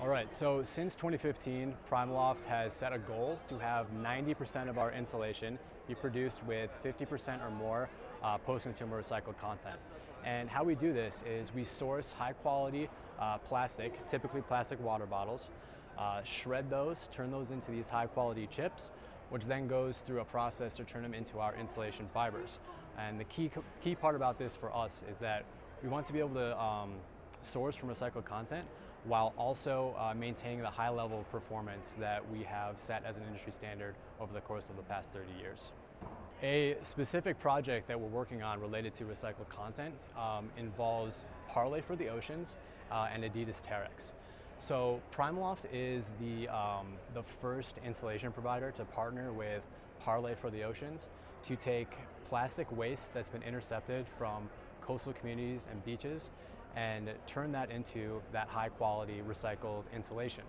All right, so since 2015, Primaloft has set a goal to have 90% of our insulation be produced with 50% or more uh, post-consumer recycled content. And how we do this is we source high quality uh, plastic, typically plastic water bottles, uh, shred those, turn those into these high quality chips, which then goes through a process to turn them into our insulation fibers. And the key, key part about this for us is that we want to be able to um, source from recycled content while also uh, maintaining the high level of performance that we have set as an industry standard over the course of the past 30 years. A specific project that we're working on related to recycled content um, involves Parley for the Oceans uh, and Adidas Terrex. So Primaloft is the, um, the first insulation provider to partner with Parley for the Oceans to take plastic waste that's been intercepted from coastal communities and beaches and turn that into that high quality recycled insulation.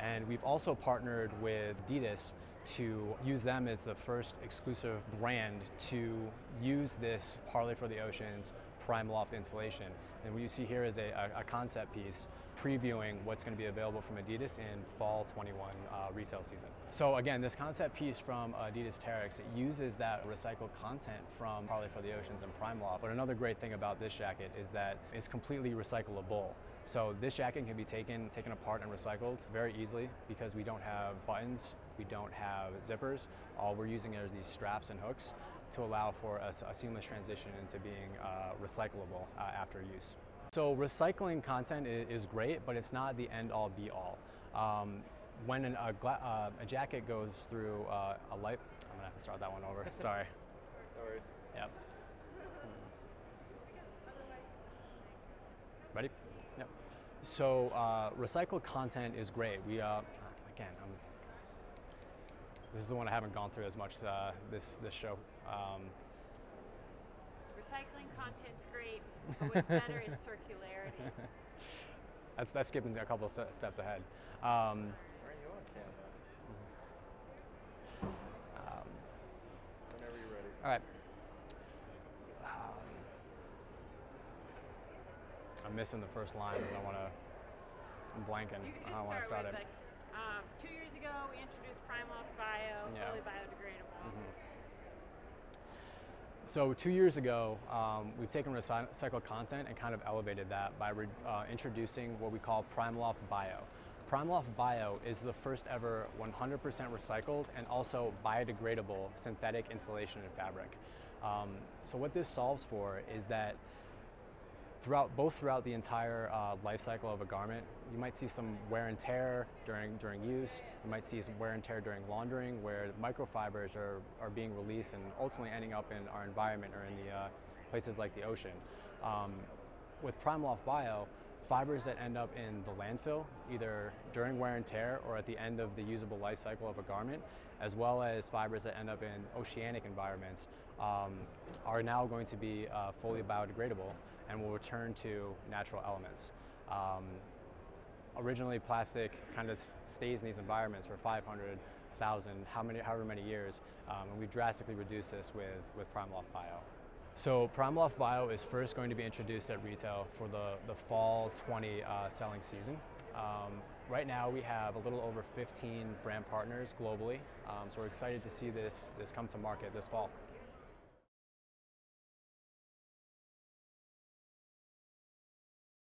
And we've also partnered with Adidas to use them as the first exclusive brand to use this Parley for the Oceans Primaloft insulation. And what you see here is a, a concept piece previewing what's going to be available from Adidas in fall 21 uh, retail season. So again, this concept piece from Adidas Terrex, it uses that recycled content from Parley for the Oceans and Primaloft. But another great thing about this jacket is that it's completely recyclable. So this jacket can be taken, taken apart and recycled very easily because we don't have buttons, we don't have zippers. All we're using are these straps and hooks to allow for a, a seamless transition into being uh, recyclable uh, after use. So recycling content is, great, but it's not the end all be all. Um, when an, a, uh, a, jacket goes through uh, a light, I'm gonna have to start that one over, sorry. No worries. Yep. Ready? Yep. So uh, recycled content is great. We, uh, again, I'm, this is the one I haven't gone through as much uh, this, this show. Um, Recycling content's great, but what's better is circularity. that's, that's skipping a couple steps ahead. Um, Where are you on Um, Whenever you're ready. All right. Um, I'm missing the first line, and I want to. I'm blanking. You can I don't want to start with it. Like, um, two years ago, we introduced Primaloft Bio, Yeah. fully biodegradable. Mhm. So two years ago, um, we've taken recycled content and kind of elevated that by uh, introducing what we call Primaloft Bio. Primaloft Bio is the first ever 100% recycled and also biodegradable synthetic insulation and fabric. Um, so what this solves for is that throughout both throughout the entire uh, life cycle of a garment. You might see some wear and tear during during use. You might see some wear and tear during laundering, where microfibers are, are being released and ultimately ending up in our environment or in the uh, places like the ocean. Um, with Primaloft Bio, fibers that end up in the landfill, either during wear and tear or at the end of the usable life cycle of a garment, as well as fibers that end up in oceanic environments, um, are now going to be uh, fully biodegradable and will return to natural elements. Um, originally, plastic kind of stays in these environments for 500,000, how many, however many years, um, and we've drastically reduced this with, with Primaloft Bio. So Primaloft Bio is first going to be introduced at retail for the, the fall 20 uh, selling season. Um, right now we have a little over 15 brand partners globally, um, so we're excited to see this, this come to market this fall.